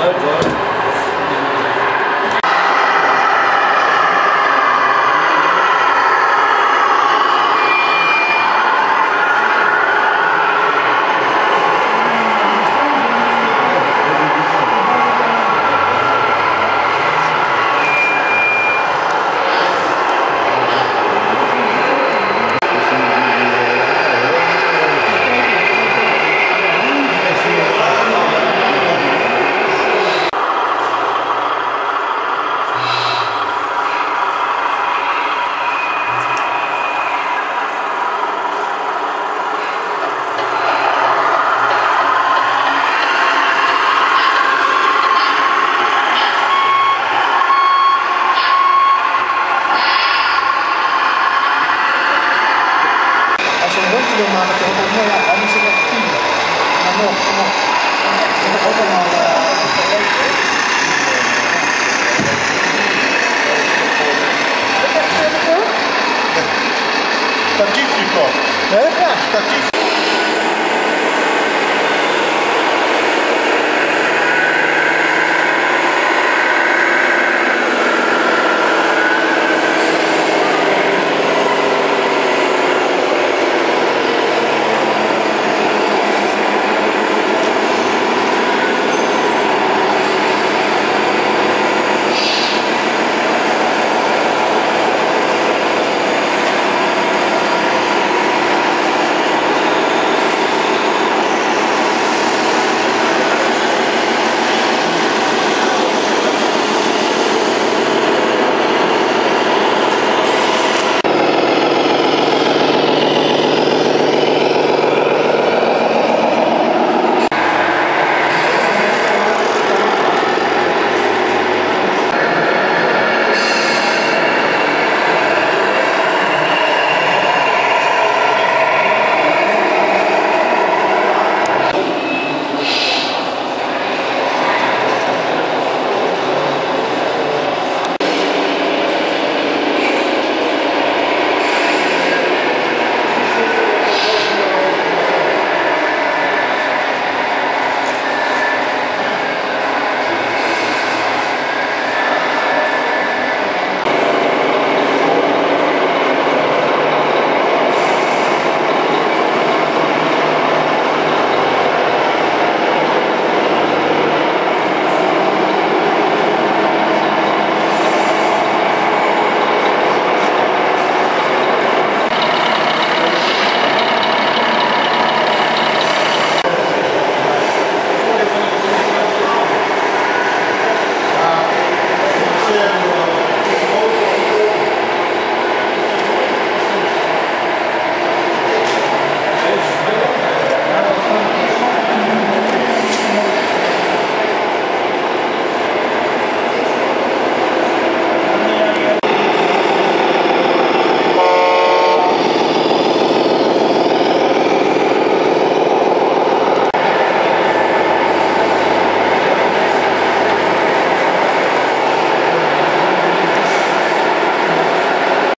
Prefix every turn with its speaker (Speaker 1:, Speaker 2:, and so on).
Speaker 1: Halbzeit. Nou ja, hij is er nog tien. Maar nog, kom op. Dat is ook allemaal... eh,
Speaker 2: Statiefje toch?
Speaker 1: Hè?
Speaker 2: Statiefje.